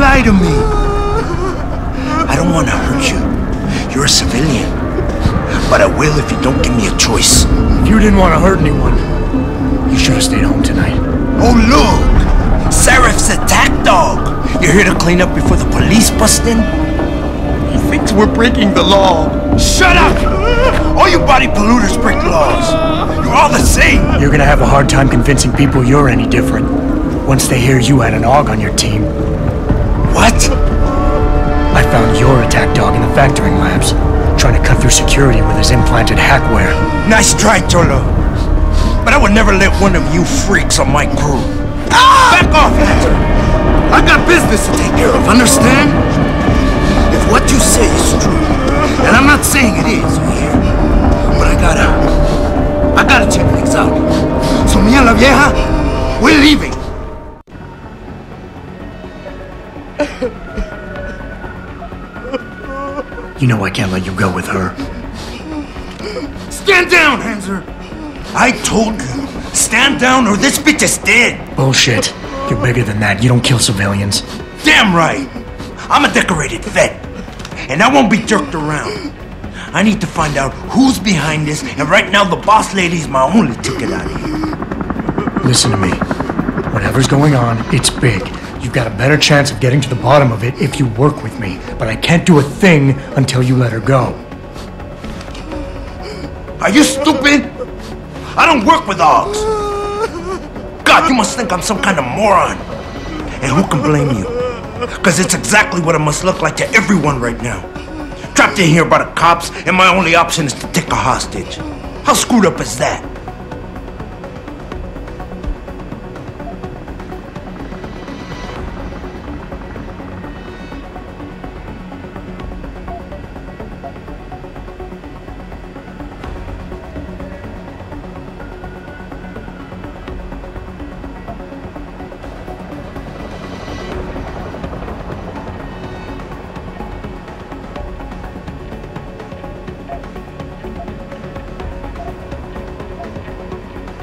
lie to me. I don't want to hurt you. You're a civilian. But I will if you don't give me a choice. If you didn't want to hurt anyone, you should have stayed home tonight. Oh, look! Sarif's attack dog! You're here to clean up before the police bust in? He thinks we're breaking the law. Shut up! All you body polluters break laws. You're all the same. You're gonna have a hard time convincing people you're any different. Once they hear you had an AUG on your team. What? I found your attack dog in the factoring labs, trying to cut through security with his implanted hackware. Nice try, Cholo. But I would never let one of you freaks on my crew. Ah! Back off, Hunter! I've got business to take care of, understand? If what you say is true, and I'm not saying it is here, but I gotta... I gotta check things out. So and la vieja, we're leaving. You know I can't let you go with her. Stand down, Hanser! I told you, stand down or this bitch is dead. Bullshit. You're bigger than that. You don't kill civilians. Damn right! I'm a decorated vet, and I won't be jerked around. I need to find out who's behind this, and right now the boss lady's my only ticket out of here. Listen to me. Whatever's going on, it's big. You've got a better chance of getting to the bottom of it if you work with me, but I can't do a thing until you let her go. Are you stupid? I don't work with dogs. God, you must think I'm some kind of moron. And who can blame you? Because it's exactly what it must look like to everyone right now. Trapped in here by the cops, and my only option is to take a hostage. How screwed up is that?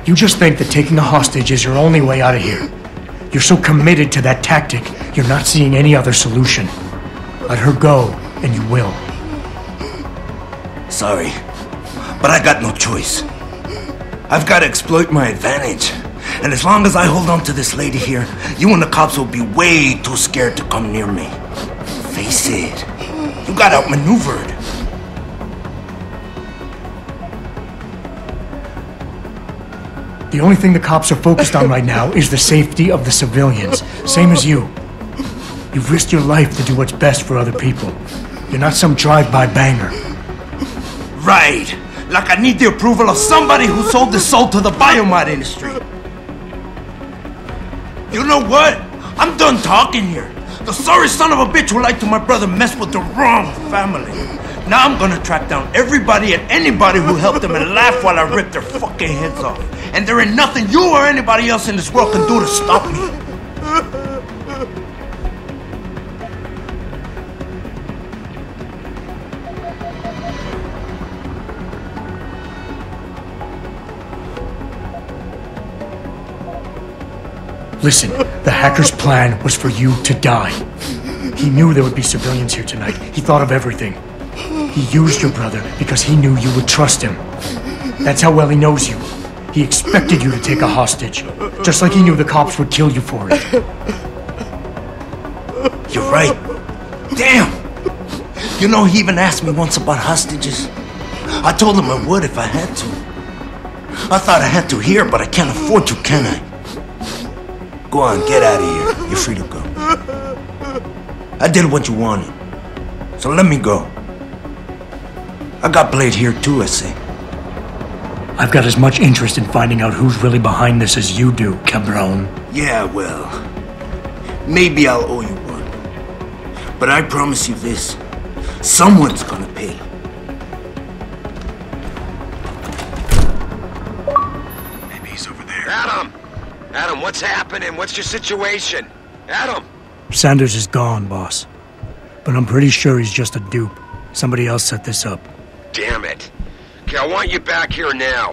You just think that taking a hostage is your only way out of here. You're so committed to that tactic, you're not seeing any other solution. Let her go, and you will. Sorry, but I got no choice. I've got to exploit my advantage. And as long as I hold on to this lady here, you and the cops will be way too scared to come near me. Face it, you got outmaneuvered. The only thing the cops are focused on right now is the safety of the civilians, same as you. You've risked your life to do what's best for other people. You're not some drive-by banger. Right, like I need the approval of somebody who sold his soul to the biomod industry. You know what? I'm done talking here. The sorry son of a bitch who lied to my brother messed with the wrong family. Now I'm gonna track down everybody and anybody who helped them and laugh while I rip their fucking heads off. And there ain't nothing you or anybody else in this world can do to stop me. Listen, the hacker's plan was for you to die. He knew there would be civilians here tonight. He thought of everything. He used your brother because he knew you would trust him. That's how well he knows you. He expected you to take a hostage, just like he knew the cops would kill you for it. You're right. Damn! You know, he even asked me once about hostages. I told him I would if I had to. I thought I had to here, but I can't afford to, can I? Go on, get out of here. You're free to go. I did what you wanted. So let me go. I got Blade here too, I say. I've got as much interest in finding out who's really behind this as you do, cabron. Yeah, well, maybe I'll owe you one. But I promise you this someone's gonna pay. Maybe he's over there. Adam! Adam, what's happening? What's your situation? Adam! Sanders is gone, boss. But I'm pretty sure he's just a dupe. Somebody else set this up. Damn it. Okay, I want you back here now.